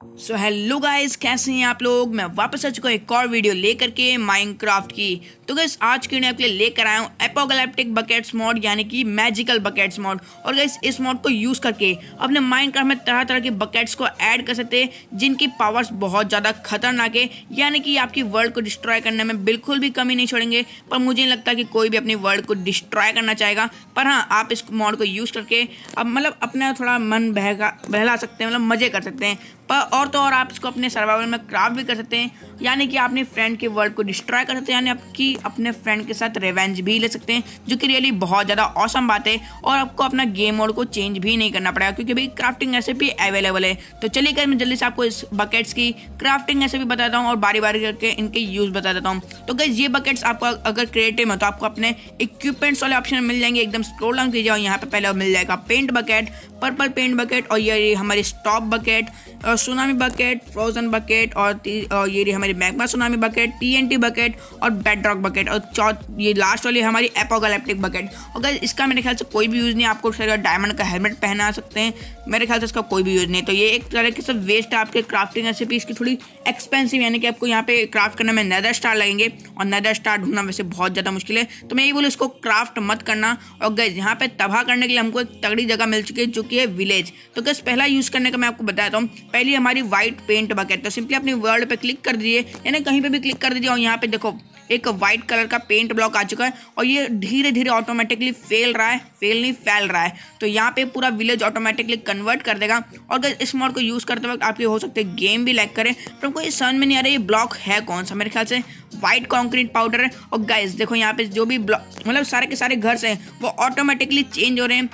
So hello guys कैसे हैं आप लोग? मैं वापस आ चुका हूँ एक और वीडियो लेकर के माइनक्राफ्ट की। तो गाइस आज की के आपके लिए लेकर आया हूँ एपोगलेप्टिक बकेट्स मॉड यानी कि मैजिकल बकेट्स मॉड और गाइस इस मॉड को यूज़ करके अपने माइनक्राफ्ट में तरह तरह के बकेट्स को ऐड कर सकते हैं, जिनकी पावर्स बहुत ज़्यादा खतरनाक है। यानी कि आपकी वर्ल्ड को डिस्ट्रॉय करने में बिल्कुल भी कमी नहीं छोड़ेंगे, पर मुझे नहीं लगता कि कोई भी अपनी वर्ल्ड को डिस्ट्रॉय करना चाहेगा। पर हाँ आप इस मॉड को यूज़ करके अब मतलब अपना थोड़ा मन बहला सकते हैं मतलब मज़े कर सकते हैं। पर और तो और आप इसको अपने सर्वाइवल में क्राफ्ट भी कर सकते हैं। यानी कि अपने फ्रेंड के वर्ल्ड को डिस्ट्रॉय कर सकते हैं, यानी आपकी अपने फ्रेंड के साथ रिवेंज भी ले सकते हैं, जो कि रियली बहुत ज़्यादा औसम बात है और आपको अपना गेम मोड को चेंज भी नहीं करना पड़ेगा, क्योंकि भाई क्राफ्टिंग ऐसे भी अवेलेबल है। तो चलिए कर मैं जल्दी से आपको इस बकेट्स की क्राफ्टिंग ऐसे भी बताता हूँ और बारी बारी करके इनके यूज़ बता देता हूँ। तो गैस ये बकेट्स आपको अगर क्रिएटिव है तो आपको अपने इक्विपमेंट्स वाले ऑप्शन मिल जाएँगे। एकदम स्क्रोल डाउन कीजिए और यहाँ पर पहले मिल जाएगा paint bucket purple paint bucket और ये हमारी stop bucket tsunami bucket frozen bucket और, और ये रही हमारी magma tsunami bucket TNT bucket और बेडरॉक बकेट और चौथ ये लास्ट वाली हमारी एपोगलेप्टिक बकेट और अगर इसका मेरे ख्याल से कोई भी यूज़ नहीं आपको डायमंड का हेलमेट पहना सकते हैं। मेरे ख्याल से इसका कोई भी यूज़ नहीं। तो ये एक तरह की सब वेस्ट है आपके क्राफ्टिंग रेसिपी इसकी थोड़ी एक्सपेंसिव यानी कि आपको यहाँ पे क्राफ्ट करने में नदर स्टार लगेंगे। और नदर स्टार ढूंढना वैसे बहुत ज़्यादा मुश्किल है। तो मैं यही बोलूँ इसको क्राफ्ट मत करना। और गैस यहाँ पे तबाह करने के लिए हमको एक तगड़ी जगह मिल चुकी है जो कि है विलेज तो गैस पहला यूज़ करने का मैं आपको बताता हूँ। पहली हमारी व्हाइट पेंट बकेट तो सिंपली अपनी वर्ल्ड पे क्लिक कर दीजिए, यानी कहीं पे भी क्लिक कर दीजिए, और यहाँ पे देखो, एक वाइट कलर का पेंट ब्लॉक आ चुका है, और ये धीरे धीरे ऑटोमेटिकली फेल रहा है फेल नहीं फैल रहा है। तो यहाँ पे पूरा विलेज ऑटोमेटिकली कन्वर्ट कर देगा, और अगर इस मॉड को यूज़ करते वक्त आपके हो सकते हैं गेम भी लैक करें, पर हमको ये समझ में नहीं आ रहा ये ब्लॉक है कौन सा, मेरे ख्याल से व्हाइट कॉन्क्रीट पाउडर है, और गाइस देखो यहाँ पे जो भी ब्लॉक मतलब सारे के सारे घर हैं वो ऑटोमेटिकली चेंज हो रहे हैं।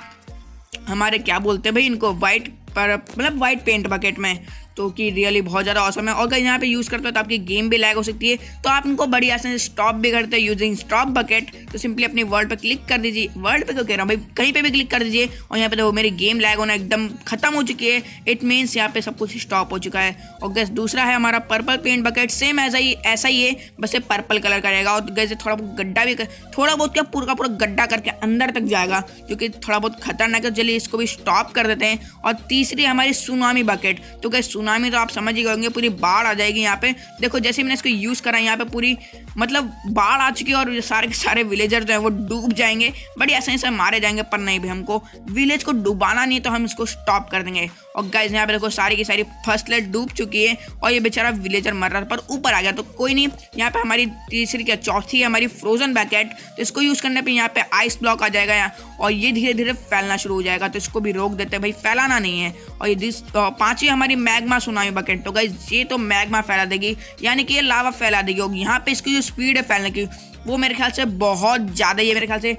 हमारे क्या बोलते हैं भाई इनको वाइट पर मतलब वाइट पेंट बकेट में। तो कि रियली बहुत ज़्यादा औसम है। और अगर यहाँ पे यूज़ करते हो तो आपकी गेम भी लैग हो सकती है। तो आप इनको बड़ी आसान से स्टॉप भी करते हैं यूजिंग स्टॉप बकेट तो सिंपली अपनी वर्ल्ड पर क्लिक कर दीजिए। वर्ल्ड पर क्यों कह रहा हूँ? भाई कहीं पर भी क्लिक कर दीजिए। और यहाँ पे देखो, मेरी गेम लैग होना एकदम खत्म हो चुकी है। इट मीन्स यहाँ पे सब कुछ स्टॉप हो चुका है। और गैस दूसरा है हमारा पर्पल पेंट बकेट सेम ऐसा ही ऐसा ही है, बस ये पर्पल कलर का रहेगा। और गैस थोड़ा बहुत गड्ढा भी थोड़ा बहुत क्या पूरा का पूरा गड्ढा करके अंदर तक जाएगा। क्योंकि थोड़ा बहुत खतरनाक है, चलिए इसको भी स्टॉप कर देते हैं। और तीसरी हमारी सुनामी बकेट तो गैस तो आप समझ ही गएँगे पूरी बाढ़ आ जाएगी यहाँ पे। देखो, जैसे मैंने इसको यूज़ करा, यहाँ पे पूरी मतलब बाढ़ आ चुकी है और सारे के सारे विलेजर जो है वो डूब जाएँगे। बड़ी आसानी से मारे जाएँगे, पर नहीं भी हमको। विलेज को डुबाना नहीं तो हम इसको स्टॉप कर देंगे। और गाइज़ यहाँ पे देखो, सारी की सारी फ़सलें डूब चुकी है और ये बेचारा विलेजर मर रहा पर ऊपर आ गया तो कोई नहीं। यहाँ पे हमारी तीसरी क्या, चौथी है हमारी फ्रोजन बैकेट तो इसको यूज़ करने पे यहाँ पे आइस ब्लॉक आ जाएगा यहाँ, और ये धीरे धीरे फैलना शुरू हो जाएगा तो इसको भी रोक देते हैं। भाई, फैलाना नहीं है। और ये पांचवी हमारी मैगमा सुनाई बकेट तो गाइज़ ये तो मैगमा फैला देगी, यानी कि ये लावा फैला देगी। और यहाँ पे इसकी जो स्पीड है फैलने की, वो मेरे ख्याल से बहुत ज़्यादा है, मेरे ख्याल से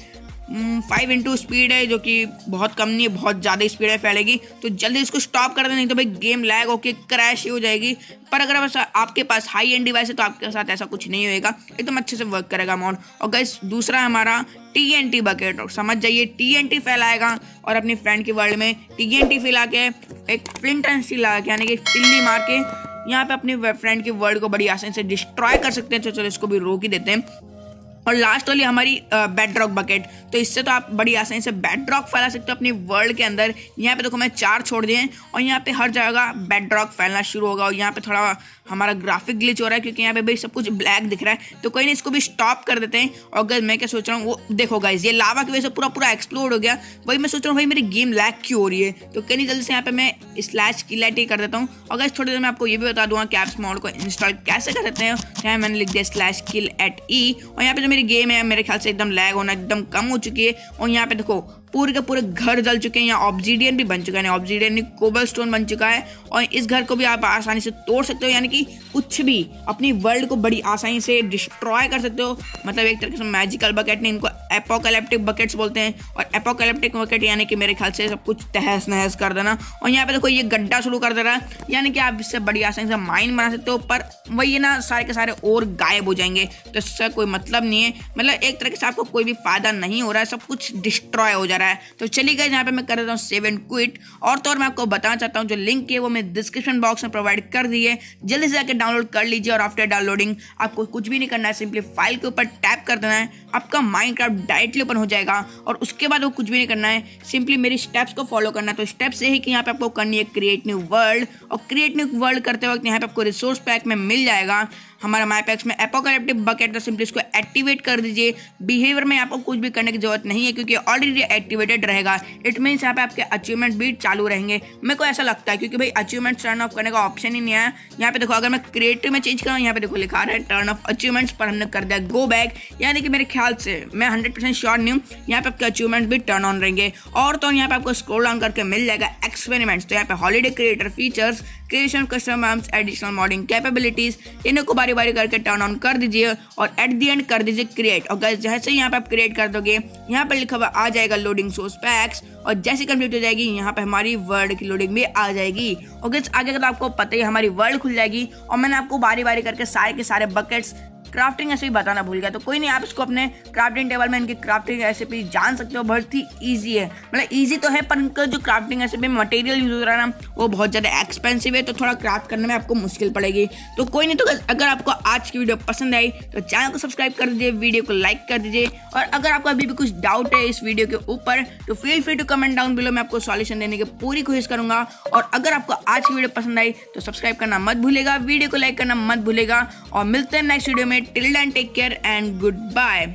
फाइव इंटू स्पीड है, जो कि बहुत कम नहीं है, बहुत ज़्यादा स्पीड है फैलेगी। तो जल्दी इसको स्टॉप कर दें, नहीं तो भाई गेम लैग होकर क्रैश ही हो जाएगी। पर अगर बस आपके पास हाई एंड डिवाइस है तो आपके साथ ऐसा कुछ नहीं होएगा। एकदम अच्छे से वर्क करेगा मॉड और गैस दूसरा हमारा टी एन टी बकेट और समझ जाइए टी एन टी फैलाएगा। और अपनी फ्रेंड की वर्ल्ड में टी एन टी फैला के, एक फ्लिंट एंड स्टील लगा के, यानी कि टिल्ली मार के, यहाँ पे अपनी फ्रेंड की वर्ल्ड को बड़ी आसानी से डिस्ट्रॉय कर सकते हैं। तो चलो, इसको भी रोक ही देते हैं। और लास्ट वाली हमारी बेड बकेट तो इससे तो आप बड़ी आसानी से बेड फैला सकते हो अपने वर्ल्ड के अंदर। यहाँ पे देखो मैं चार छोड़ दिए और यहाँ पे हर जगह बेड फैलना शुरू होगा और यहाँ पे थोड़ा हमारा ग्राफिक ग्लिच हो रहा है क्योंकि यहाँ पे भाई सब कुछ ब्लैक दिख रहा है। तो कोई नहीं, इसको भी स्टॉप कर देते हैं। और अगर मैं क्या सोच रहा हूँ, वो देखो गाइज़ ये लावा की वजह से पूरा पूरा एक्सप्लोर हो गया। वही मैं सोच रहा हूँ, भाई मेरी गेम लैग क्यों हो रही है? तो कहीं जल्दी से यहाँ पे मैं स्लैश किलेट ही कर देता हूँ। और गाइज़ थोड़ी देर में आपको ये भी बता दूँगा कि आप मॉड को इंस्टॉल कैसे कर सकते हैं। यहाँ मैंने लिख दिया स्लैश किल एट ई और यहाँ पे जो गेम है, मेरे ख्याल से एकदम लैग होना एकदम कम हो चुकी है। और यहाँ पे देखो, पूरे के पूरे घर जल चुके हैं, यहाँ ऑब्जीडियन भी बन चुका है ऑब्जीडियन कोबल स्टोन बन चुका है। और इस घर को भी आप आसानी से तोड़ सकते हो, यानी कि कुछ भी अपनी वर्ल्ड को बड़ी आसानी से डिस्ट्रॉय कर सकते हो। मतलब एक तरीके से मैजिकल बकेट नहीं, इनको एपोकैलेप्टिक बकेट्स बोलते हैं। और एपोकैलेप्टिक बकेट यानी कि मेरे ख्याल से सब कुछ तहस नहस कर देना। और यहाँ पे देखो, ये गड्ढा शुरू कर दे रहा है। यानी कि आप इससे बड़ी आसानी से माइन बना सकते हो, पर वही ना, सारे के सारे और गायब हो जाएँगे। तो इससे कोई मतलब नहीं है। मतलब एक तरह से आपको कोई भी फ़ायदा नहीं हो रहा है, सब कुछ डिस्ट्रॉय हो जा रहा है। तो चलिए गए यहाँ पे मैं कर देता हूँ सेवन क्विट और तो और मैं आपको बताना चाहता हूँ, जो लिंक है वो मैं डिस्क्रिप्शन बॉक्स में प्रोवाइड कर दी है। जल्दी से जाकर डाउनलोड कर लीजिए और आफ्टर डाउनलोडिंग आपको कुछ भी नहीं करना है सिंपली फ़ाइल के ऊपर टैप कर देना है। आपका माइंड क्राफ्ट डायरेक्टली ओपन हो जाएगा और उसके बाद वो कुछ भी नहीं करना है। सिंपली मेरी स्टेप्स को फॉलो करना है। तो स्टेप्स यही कि यहाँ पे आपको करनी है क्रिएट न्यू वर्ल्ड और क्रिएट न्यू वर्ल्ड करते वक्त यहाँ पे आपको रिसोर्स पैक में मिल जाएगा। हमारा माई पैक्स में एपोकलिप्टिक बकेट तो सिंपली इसको एक्टिवेट कर दीजिए। बिहेवियर में आपको कुछ भी करने की ज़रूरत नहीं है, क्योंकि ऑलरेडी एक्टिवेटेड रहेगा। इट मीन्स यहाँ पे आपके अचीवमेंट भी चालू रहेंगे। मेरे को ऐसा लगता है, क्योंकि भाई अचीवमेंट टर्न ऑफ़ करने का ऑप्शन ही नहीं है। यहाँ पे देखो, अगर मैं क्रिएटिव में चेंज करूँ यहाँ पे देखो लिखा रहा है टर्न ऑफ़ अचीवमेंट्स पर हमने कर दिया गो बैक यानी कि मेरे ख्याल से, मैं हंड्रेड परसेंट श्योर नहीं हूँ, यहाँ पे आपके अचीवमेंट भी टर्न ऑन रहेंगे। और तो यहाँ पे आपको स्क्रोल डाउन करके मिल जाएगा एक्सपेरिमेंट्स तो यहाँ पे holiday creator features creation custom additional modding capabilities इन्हें को बारी बारी करके टर्न ऑन कर दीजिए और एट दी एंड कर दीजिए क्रिएट और गैस जैसे यहाँ पे आप क्रिएट कर दोगे, यहाँ पर लिखा हुआ आ जाएगा लोडिंग सोर्स पैक्स और जैसे कंप्लीट हो जाएगी, यहाँ पे हमारी वर्ल्ड की लोडिंग भी आ जाएगी. और गैस आगे अगर आपको पता ही, हमारी वर्ल्ड खुल जाएगी और मैंने आपको बारी बारी करके सारे के सारे बकेट्स क्राफ्टिंग ऐसे बताना भूल गया। तो कोई नहीं, आप इसको अपने क्राफ्टिंग टेबल में इनकी क्राफ्टिंग रेसिपी जान सकते हो, बहुत ही ईजी है। मतलब ईजी तो है, पर इनका जो क्राफ्टिंग रेसिपी मटेरियल यूज़ हो रहा है ना, वो बहुत ज़्यादा एक्सपेंसिव है तो थोड़ा क्राफ्ट करने में आपको मुश्किल पड़ेगी। तो कोई नहीं तो अगर आपको आज की वीडियो पसंद आई तो चैनल को सब्सक्राइब कर दीजिए वीडियो को लाइक कर दीजिए, और अगर आपको अभी भी कुछ डाउट है इस वीडियो के ऊपर तो feel free to comment down below मैं आपको सॉल्यूशन देने की पूरी कोशिश करूँगा। और अगर आपको आज की वीडियो पसंद आई तो सब्सक्राइब करना मत भूलेगा वीडियो को लाइक करना मत भूलेगा, और मिलते हैं नेक्स्ट वीडियो में। Till then, take care and goodbye.